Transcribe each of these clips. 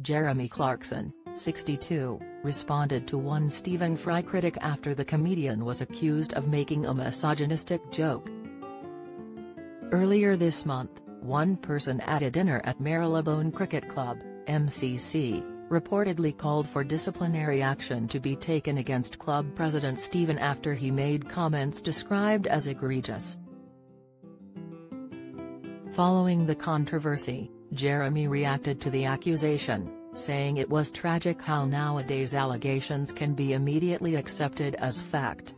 Jeremy Clarkson, 62, responded to one Stephen Fry critic after the comedian was accused of making a misogynistic joke. Earlier this month, one person at a dinner at Marylebone Cricket Club, MCC, reportedly called for disciplinary action to be taken against club president Stephen after he made comments described as egregious. Following the controversy, Jeremy reacted to the accusation, saying it was tragic how nowadays allegations can be immediately accepted as fact.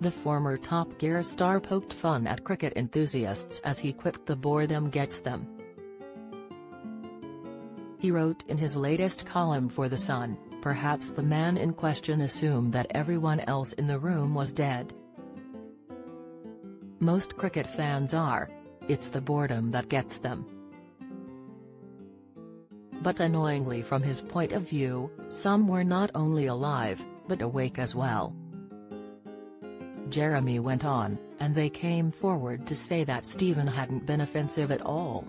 The former Top Gear star poked fun at cricket enthusiasts as he quipped the boredom gets them. He wrote in his latest column for The Sun, perhaps the man in question assumed that everyone else in the room was dead. Most cricket fans are. It's the boredom that gets them. But annoyingly from his point of view, some were not only alive, but awake as well. Jeremy went on, and they came forward to say that Stephen hadn't been offensive at all.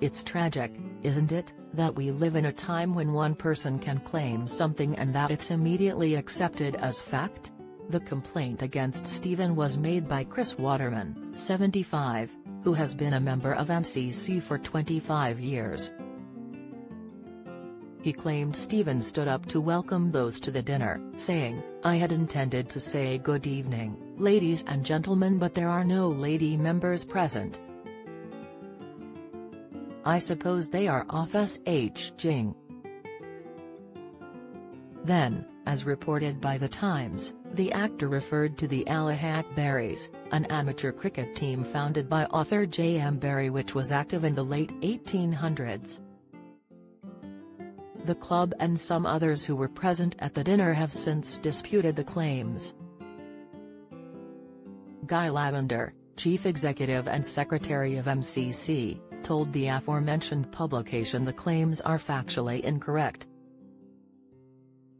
It's tragic, isn't it, that we live in a time when one person can claim something and that it's immediately accepted as fact? The complaint against Stephen was made by Chris Waterman, 75, who has been a member of MCC for 25 years. He claimed Stephen stood up to welcome those to the dinner, saying, I had intended to say good evening, ladies and gentlemen but there are no lady members present. I suppose they are off H. Jing. Then, as reported by The Times, the actor referred to the Allahabad Berries, an amateur cricket team founded by author J. M. Barrie which was active in the late 1800s. The club and some others who were present at the dinner have since disputed the claims. Guy Lavender, chief executive and secretary of MCC, told the aforementioned publication the claims are factually incorrect.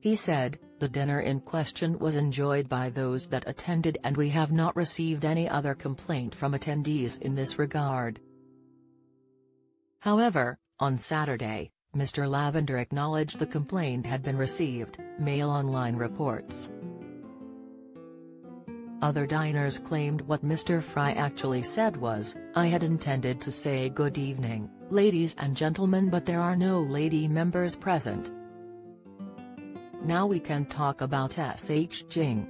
He said, the dinner in question was enjoyed by those that attended and we have not received any other complaint from attendees in this regard. However, on Saturday, Mr. Lavender acknowledged the complaint had been received, Mail Online reports. Other diners claimed what Mr. Fry actually said was, I had intended to say good evening, ladies and gentlemen but there are no lady members present. Now we can talk about S.H. Jing.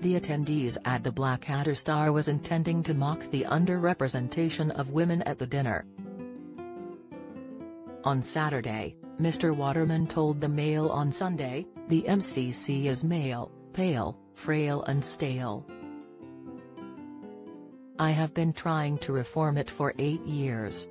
The attendees at the Blackadder Star was intending to mock the underrepresentation of women at the dinner, on Saturday, Mr. Waterman told the Mail on Sunday, the MCC is male, pale, frail and stale. I have been trying to reform it for eight years.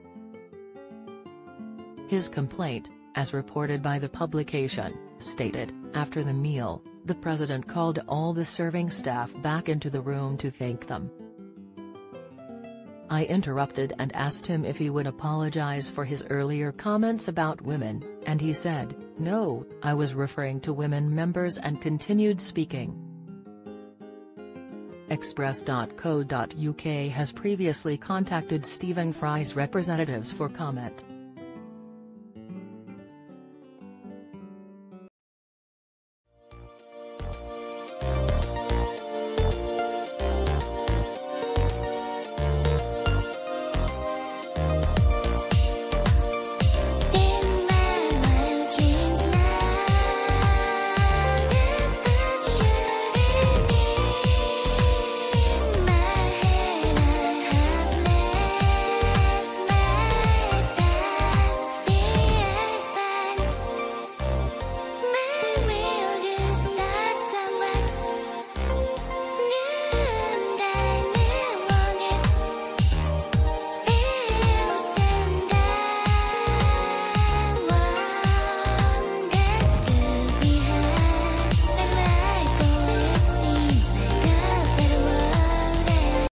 His complaint, as reported by the publication, stated, after the meal, the president called all the serving staff back into the room to thank them. I interrupted and asked him if he would apologize for his earlier comments about women, and he said, no, I was referring to women members and continued speaking. Express.co.uk has previously contacted Stephen Fry's representatives for comment.